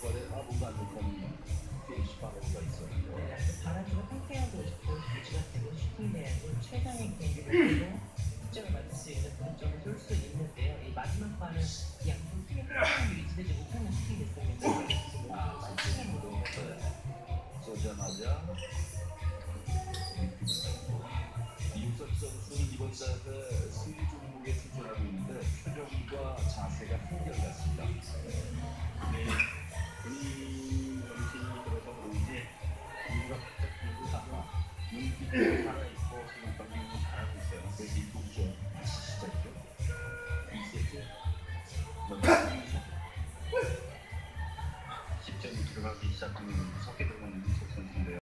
번에 아 뭔가 안 좋다는 피니시 방어가 있었는데 바라주가 상쾌하고 싶고 유지가 되고 내야고 최강의 경기를 해도 득점을 맞을 수 있는 동점을 쏠수 있는데요. 이 마지막 발은 양손 팀의 상황이 유지되지 못하는 쏘자마자 이우석 선수는 이번 시합에 종목에 출전하고 있는데 표정과 자세가 한결같습니다. 눈빛이 살아있고 지금 경기를 잘하고 있어요. 그래서 이 동점 다시 시작이죠. 2세트 10점이 들어가기 시작하면 섞게